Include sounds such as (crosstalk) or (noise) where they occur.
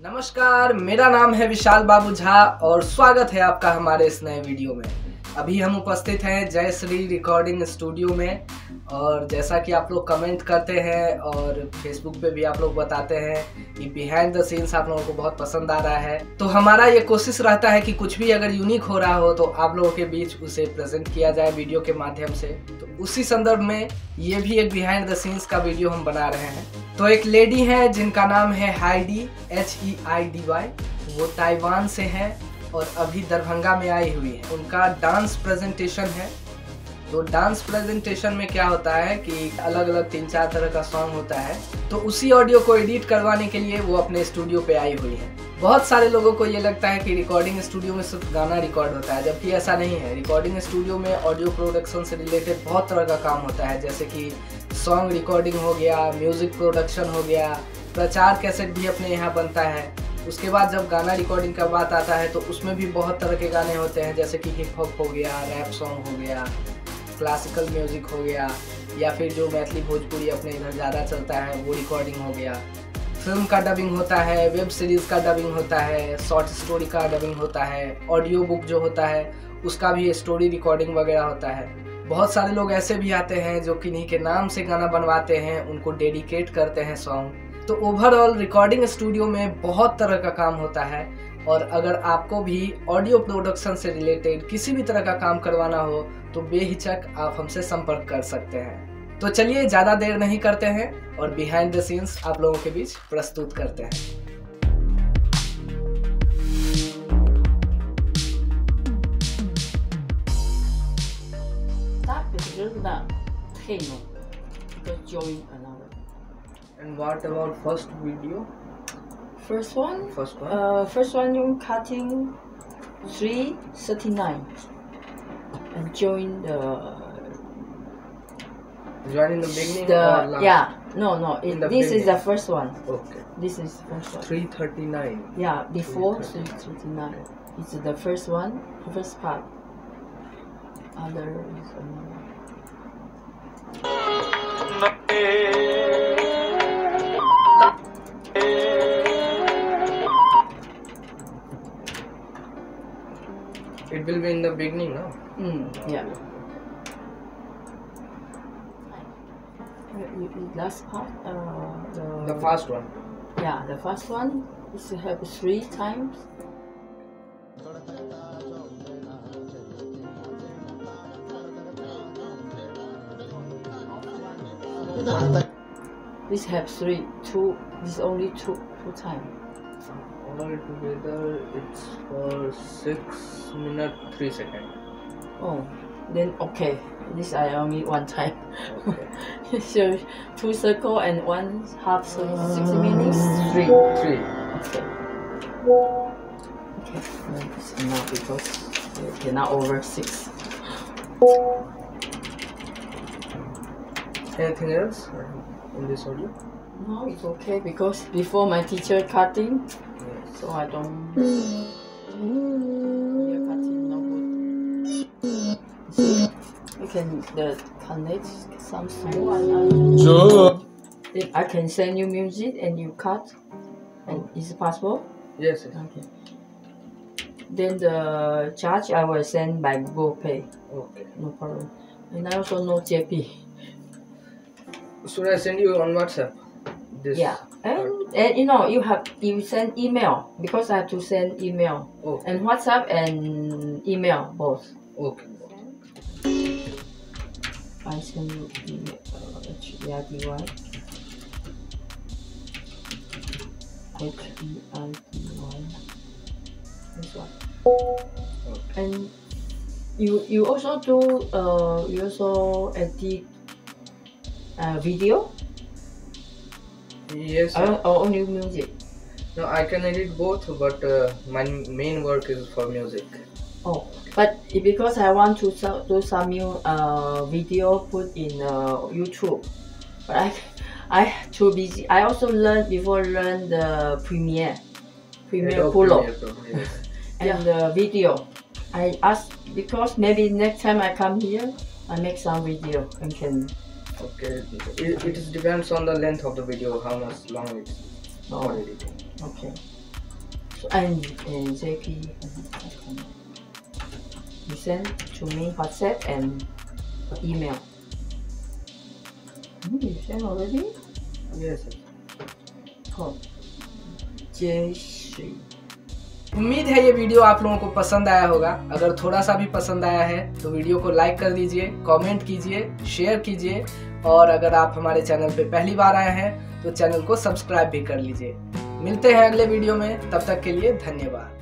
नमस्कार, मेरा नाम है विशाल बाबू झा और स्वागत है आपका हमारे इस नए वीडियो में। अभी हम उपस्थित हैं जय श्री रिकॉर्डिंग स्टूडियो में और जैसा कि आप लोग कमेंट करते हैं और फेसबुक पे भी आप लोग बताते हैं कि बिहाइंड द सीन्स आप लोगों को बहुत पसंद आ रहा है। तो हमारा ये कोशिश रहता है कि कुछ भी अगर यूनिक हो रहा हो तो आप लोगों के बीच उसे प्रेजेंट किया जाए वीडियो के माध्यम से। तो उसी संदर्भ में ये भी एक बिहाइंड द सीन्स का वीडियो हम बना रहे हैं। तो एक लेडी है जिनका नाम है Heidi H E I D Y वो ताइवान से है और अभी दरभंगा में आई हुई है। उनका डांस प्रेजेंटेशन है। तो डांस प्रेजेंटेशन में क्या होता है कि अलग अलग तीन चार तरह का सॉन्ग होता है। तो उसी ऑडियो को एडिट करवाने के लिए वो अपने स्टूडियो पे आई हुई है। बहुत सारे लोगों को ये लगता है कि रिकॉर्डिंग स्टूडियो में सिर्फ़ गाना रिकॉर्ड होता है, जबकि ऐसा नहीं है। रिकॉर्डिंग स्टूडियो में ऑडियो प्रोडक्शन से रिलेटेड बहुत तरह का काम होता है, जैसे कि सॉन्ग रिकॉर्डिंग हो गया म्यूज़िक प्रोडक्शन हो गया, प्रचार कैसेट भी अपने यहाँ बनता है। उसके बाद जब गाना रिकॉर्डिंग का बात आता है तो उसमें भी बहुत तरह के गाने होते हैं, जैसे कि हिप हॉप हो गया रैप सॉन्ग हो गया क्लासिकल म्यूज़िक हो गया, या फिर जो मैथिली भोजपुरी अपने इधर ज़्यादा चलता है, वो रिकॉर्डिंग हो गया। फ़िल्म का डबिंग होता है वेब सीरीज़ का डबिंग होता है शॉर्ट स्टोरी का डबिंग होता है ऑडियो बुक जो होता है, उसका भी स्टोरी रिकॉर्डिंग वगैरह होता है। बहुत सारे लोग ऐसे भी आते हैं जो किन्हीं के नाम से गाना बनवाते हैं, उनको डेडिकेट करते हैं सॉन्ग तो ओवरऑल रिकॉर्डिंग स्टूडियो में बहुत तरह का काम होता है और अगर आपको भी ऑडियो प्रोडक्शन से रिलेटेड किसी भी तरह का काम करवाना हो तो बेहिचक आप हमसे संपर्क कर सकते हैं। तो चलिए ज़्यादा देर नहीं करते हैं और बिहाइंड द सीन्स आप लोगों के बीच प्रस्तुत करते हैं। With the Teno. Just join another. And what about first video? First one, First one? uh, first one you cutting three thirty nine, and join the Join in the beginning or the yeah no no it, this is the first one. Okay. This is the first one. 339. Yeah, before 339. three thirty nine. It's the first one, first part. Other is another. It will be in the beginning, no? Mm, yeah. Uh, you- you- Last part, uh, the, The first one. yeah, the first one is to have three times. This have three, two. This only two, two time. All together, it's for 6 minute 3 second. Oh, then okay. This I only one time. Okay. (laughs) so two circle and one half so six minutes. Three. 3. Okay. Okay. Then it's enough because we cannot over six. Anything else in this audio? No, it's okay because before my teacher cutting, Yes. so I don't. Yeah, cutting no good. See, you can the connect something. Then I can send you music and you cut. And is it possible? Yes, yes. Okay. Then the charge I will send by Google Pay. Okay. No problem. And I also know JP. Should I send you on WhatsApp? This? Yeah. And, and you know you have you send email because I have to send email Oh, and WhatsApp and email both. okay. I send you email. Uh, H E I D Y. H E I D Y. This one. And you you also do uh you also edit uh video Yes. or, or only music. No, I can edit both, but uh, my main work is for music. Oh, but because I want to so- do some new uh video put in uh YouTube, but I (laughs) I too busy. I also learn before learn the Premiere, Premiere Pro yes. (laughs) and the video. I ask because maybe next time I come here, I make some video and can. Okay, it, it depends on the length of the video, how much long it is already. Okay. So, and uh, JP he sent to me WhatsApp and email. Mm, you send already? Yes. Oh. J उम्मीद है ये video आप लोगों को पसंद आया होगा। अगर थोड़ा सा भी पसंद आया है तो वीडियो को लाइक कर दीजिए, कमेंट कीजिए, शेयर कीजिए, और अगर आप हमारे चैनल पे पहली बार आए हैं तो चैनल को सब्सक्राइब भी कर लीजिए। मिलते हैं अगले वीडियो में, तब तक के लिए धन्यवाद।